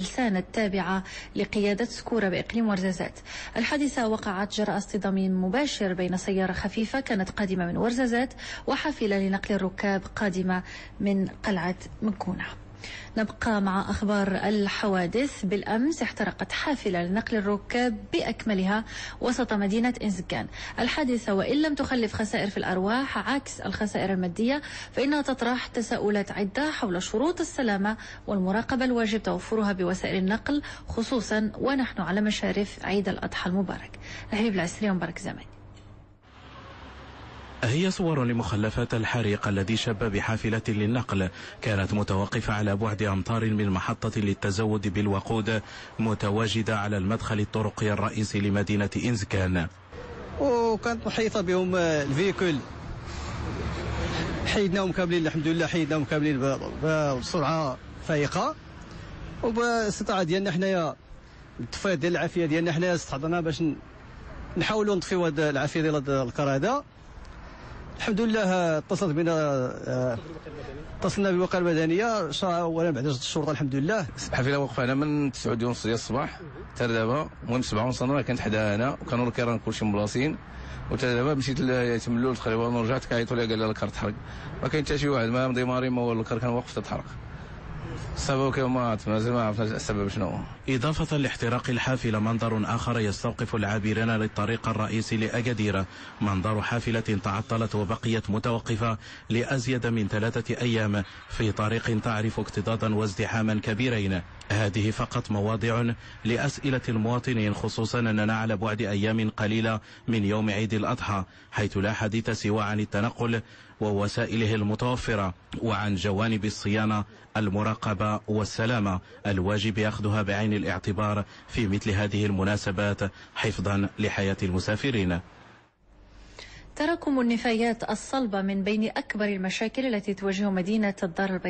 لسان التابعة لقيادة سكورة بإقليم ورزازات. الحادثة وقعت جراء اصطدام مباشر بين سيارة خفيفة كانت قادمة من ورزازات وحافلة لنقل الركاب قادمة من قلعة مكونة. نبقى مع أخبار الحوادث. بالأمس احترقت حافلة لنقل الركاب بأكملها وسط مدينة إنزكان الحادثة وإن لم تخلف خسائر في الأرواح عكس الخسائر المادية فإنها تطرح تساؤلات عدة حول شروط السلامة والمراقبة الواجب توفرها بوسائل النقل خصوصا ونحن على مشارف عيد الأضحى المبارك. الحبيب العسري ومبارك زمان. هي صور لمخلفات الحريق الذي شب بحافلة للنقل. كانت متوقفة على بعد أمتار من محطة للتزود بالوقود متواجدة على المدخل الطرقي الرئيسي لمدينة إنزكان. وكانت محيطة بهم الفيكول حيدناهم كاملين الحمد لله حيدناهم كاملين بسرعة فائقة وباستطاعة ديالنا حنايا التفاية ديال العافية ديالنا حنايا استحضرنا باش نحاولوا نطفيو هاد العافية ديال الكار هذا الحمد لله اتصلت بنا آه، اتصلنا بالوقايه المدنيه اولا بعد الشرطه الحمد لله. الحافله وقفه هنا من 9 ونص ديال الصباح حتى دابا المهم 7 ونص أنا كنت حدا هنا وكانوا الكيران كلشي مبلاصين. وتا دابا مشيت يتملوا تقريبا ورجعت كيعيطوا لي قال لي الكار تحرق. ما كاين حتى شي واحد ما مديماري ما والو الكار كان واقف تتحرق. السبب كيف ما ما عرفنا السبب شنو. إضافة لاحتراق الحافلة منظر آخر يستوقف العابرين للطريق الرئيسي لأجدير منظر حافلة تعطلت وبقيت متوقفة لأزيد من ثلاثة أيام. في طريق تعرف اكتظاظا وازدحاما كبيرين. هذه فقط مواضع لأسئلة المواطنين خصوصا أننا على بعد أيام قليلة من يوم عيد الأضحى حيث لا حديث سوى عن التنقل ووسائله المتوفرة وعن جوانب الصيانة المراقبة. والسلامة الواجب أخذها بعين الاعتبار في مثل هذه المناسبات حفظا لحياة المسافرين. تراكم النفايات الصلبة من بين أكبر المشاكل التي تواجه مدينة الدار البيضاء.